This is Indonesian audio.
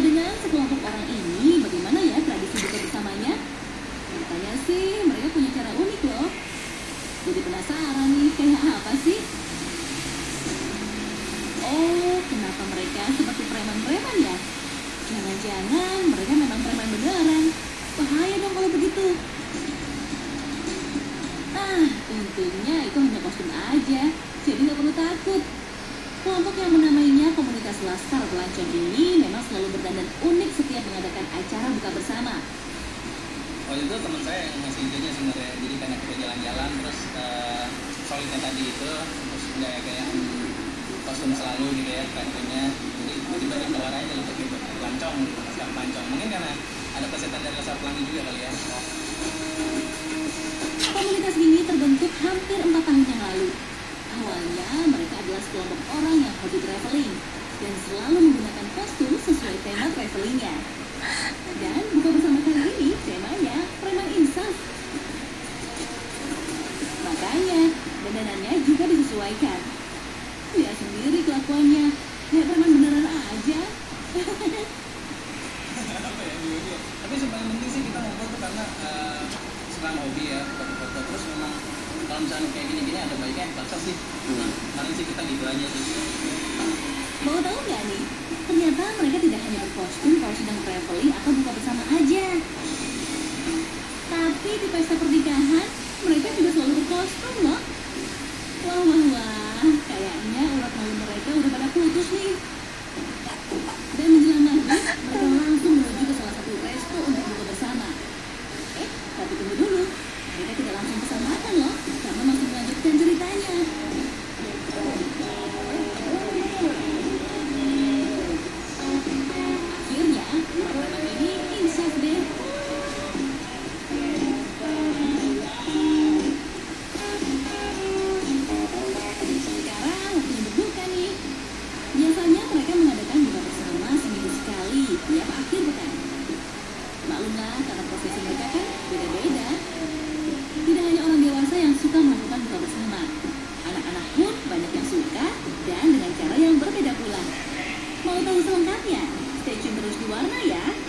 dengan sekelompok orang ini, bagaimana ya tradisi buka bersamanya? Katanya sih, mereka punya cara unik loh. Jadi penasaran nih, kayak apa sih? Oh, kenapa mereka seperti preman-preman ya? Jangan-jangan mereka memang preman beneran. Bahaya dong kalau begitu. Ah, untungnya itu hanya kostum aja, jadi nggak perlu takut. Kelompok yang menamainya komunitas Laskar Pelancong ini memang berdandan unik setiap mengadakan acara buka bersama. waktu itu teman saya yang ngasih idenya sebenarnya. Jadi karena kita jalan-jalan terus uh, solidnya tadi itu terus gaya gaya kostum selalu gitu ya trennya jadi tiba-tiba keluar aja untuk itu pelancong laskar pelancong. Mungkin karena ada peserta dari laskar pelangi juga kali ya. Komunitas ini terbentuk hampir empat tahun yang lalu. Awalnya mereka adalah sekelompok orang yang hobi traveling dan selalu menggunakan kostum sesuai tema travelingnya. Dan buka bersama kali ini temanya preman insaf. Makanya dandanannya juga disesuaikan. Lihat sendiri kelakuannya, kayak preman beneran aja. ya tapi yang penting sih kita ngobrol tuh karena uh, sekarang hobi ya foto-foto terus memang kalau misalnya kayak gini-gini ada baiknya bakso sih nah, kemarin sih kita gitu aja sih Mau tahu nggak nih? Ternyata mereka tidak hanya berkostum kalau sedang traveling atau buka bersama aja. Tapi di pesta pernikahan, mereka juga selalu berkostum loh. Wah, wah, wah. Kayaknya urat malu mereka udah pada putus nih. Dan menjelang maghrib, mereka langsung menuju ke salah satu resto untuk buka bersama. Eh, tapi tunggu dulu. Mereka tidak langsung pesan makan loh, karena masih karena proses mereka kan beda-beda. Tidak hanya orang dewasa yang suka melakukan buka bersama, anak-anak pun banyak yang suka dan dengan cara yang berbeda pula. Mau tahu selengkapnya? Stay tune terus di Warna ya.